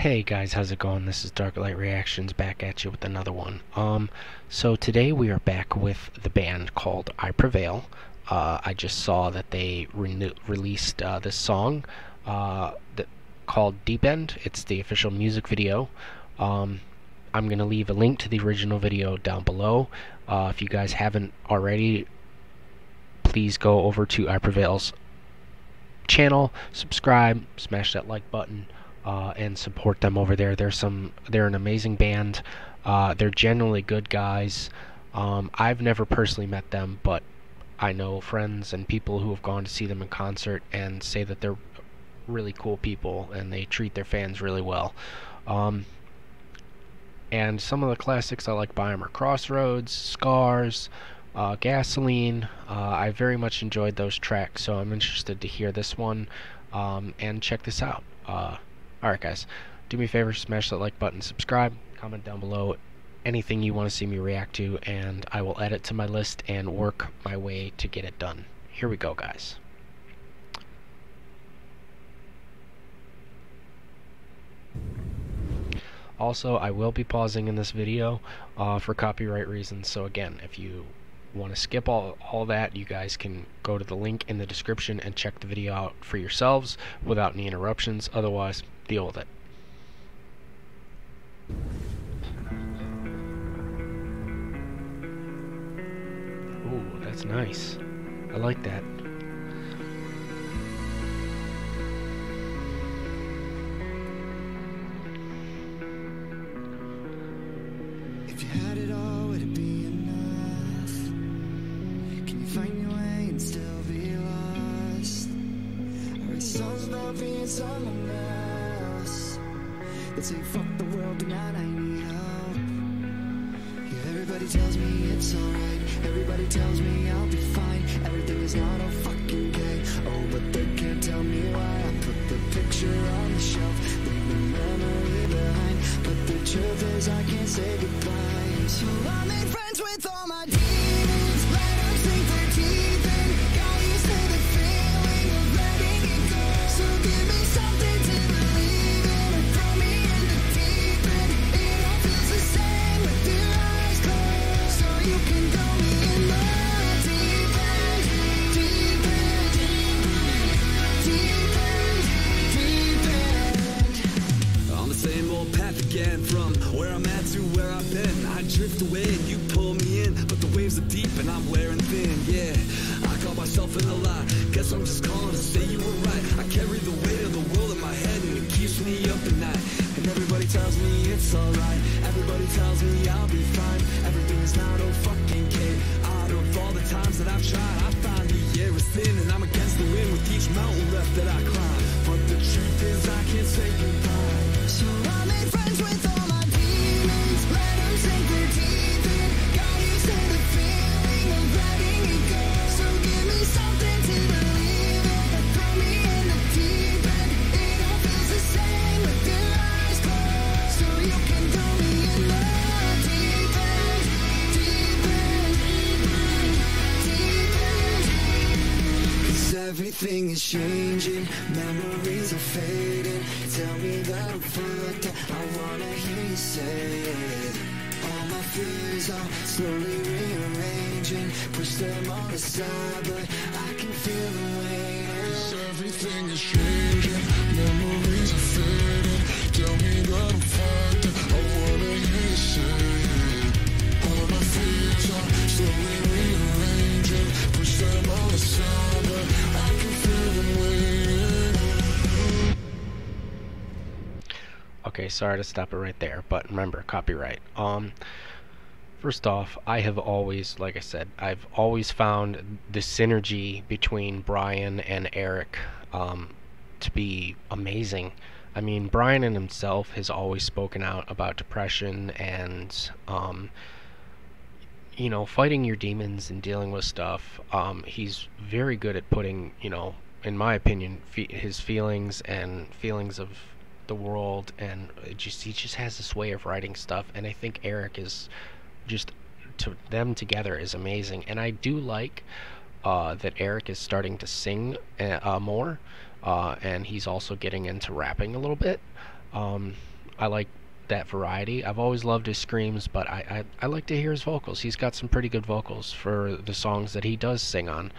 Hey guys, how's it going? This is DarkLite Reactions back at you with another one. Um, so today we are back with the band called I Prevail. Uh, I just saw that they re released uh, this song uh, that called Deep End. It's the official music video. Um, I'm gonna leave a link to the original video down below. Uh, if you guys haven't already, please go over to I Prevail's channel, subscribe, smash that like button uh, and support them over there. They're some they're an amazing band. Uh, they're generally good guys. Um, I've never personally met them, but I know friends and people who have gone to see them in concert and say that they're really cool people and they treat their fans really well. Um, and some of the classics I like by them are Crossroads, Scars, uh, Gasoline. Uh, I very much enjoyed those tracks, so I'm interested to hear this one um, and check this out. Uh, Alright guys, do me a favor, smash that like button, subscribe, comment down below anything you want to see me react to, and I will add it to my list and work my way to get it done. Here we go guys. Also, I will be pausing in this video uh, for copyright reasons, so again, if you want to skip all, all that, you guys can go to the link in the description and check the video out for yourselves without any interruptions. Otherwise, deal with it. Ooh, that's nice. I like that. Songs about being someone else. That say fuck the world, but not I need help. Yeah, everybody tells me it's alright. Everybody tells me I'll be fine. Everything is not all fucking gay. Oh, but they can't tell me why. I put the picture on the shelf, leave the memory behind. But the truth is, I can't old path again, from where I'm at to where I've been. I drift away and you pull me in, but the waves are deep and I'm wearing thin. Yeah, I caught myself in a lie. Guess I'm just calling to say you were right. I carry the weight of the world in my head and it keeps me up at night. And everybody tells me it's alright. Everybody tells me I'll be fine. Everything is not oh fucking okay. Out of all the times that I've tried, I find the air is thin and I'm against the wind with each mountain left that I climb. But the truth is I can't say goodbye. Everything is changing, memories are fading. Tell me that I'm fucked up, I wanna hear you say it. All my fears are slowly rearranging, push them all aside, but I can feel the weight. Everything is changing, Okay, sorry to stop it right there, but remember, copyright. Um, first off, I have always, like I said, I've always found the synergy between Brian and Eric um, to be amazing. I mean, Brian in himself has always spoken out about depression and, um, you know, fighting your demons and dealing with stuff. Um, he's very good at putting, you know, in my opinion, fe- his feelings and feelings of the world, and just he just has this way of writing stuff. And I think Eric is just to them together is amazing. And I do like uh, that Eric is starting to sing uh, uh, more, uh, and he's also getting into rapping a little bit. Um, I like that variety. I've always loved his screams, but I, I, I like to hear his vocals. He's got some pretty good vocals for the songs that he does sing on.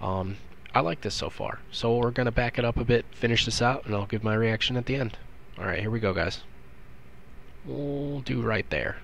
Um, I like this so far. So we're going to back it up a bit, finish this out, and I'll give my reaction at the end. Alright, here we go, guys. We'll do right there.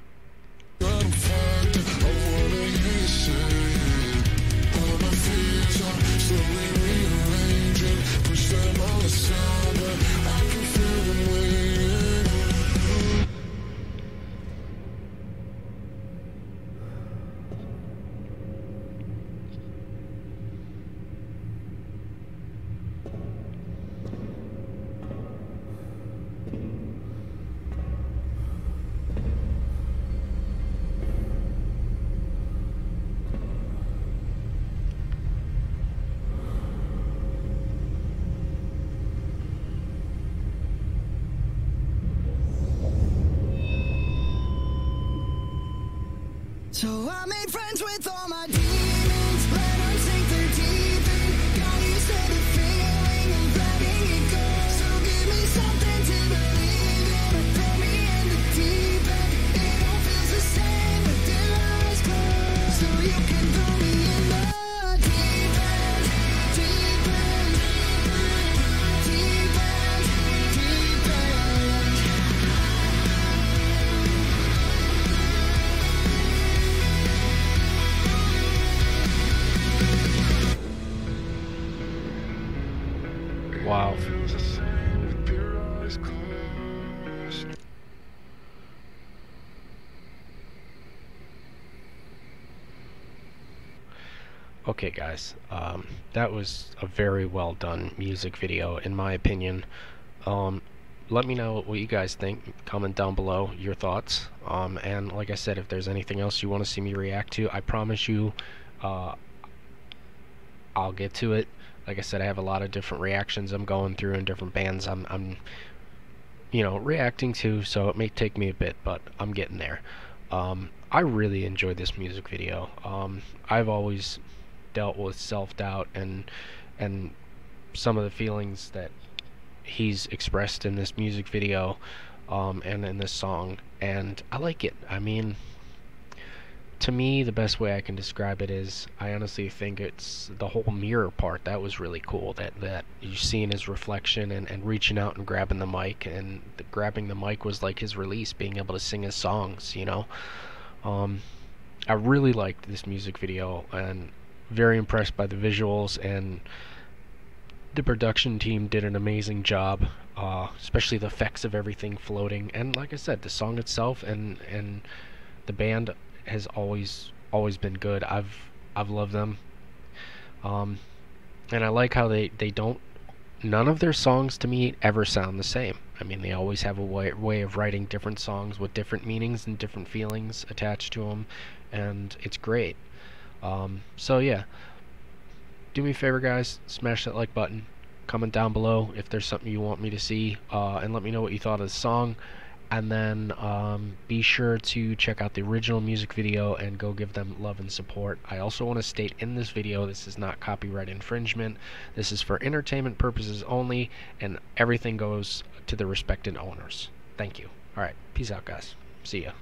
So I made friends with all my Wow. Okay, guys, um, that was a very well done music video, in my opinion. Um, let me know what you guys think. Comment down below your thoughts. Um, and like I said, if there's anything else you want to see me react to, I promise you, uh, I'll get to it. Like I said, I have a lot of different reactions I'm going through and different bands I'm, I'm you know, reacting to, so it may take me a bit, but I'm getting there. Um, I really enjoyed this music video. Um, I've always dealt with self-doubt and and some of the feelings that he's expressed in this music video um, and in this song, and I like it. I mean, to me, the best way I can describe it is I honestly think it's the whole mirror part that was really cool. That that you seeing his reflection and, and reaching out and grabbing the mic, and the, grabbing the mic was like his release, being able to sing his songs. You know, um, I really liked this music video and very impressed by the visuals and the production team did an amazing job, uh, especially the effects of everything floating. And like I said, the song itself and and the band has always always been good. I've I've loved them. Um, and I like how they they don't. None of their songs to me ever sound the same. I mean, they always have a way, way of writing different songs with different meanings and different feelings attached to them, and it's great. Um, so yeah, do me a favor, guys. Smash that like button. Comment down below if there's something you want me to see, uh, and let me know what you thought of the song. And then um, be sure to check out the original music video and go give them love and support. I also want to state in this video this is not copyright infringement. This is for entertainment purposes only, and everything goes to the respected owners. Thank you. Alright, peace out, guys. See ya.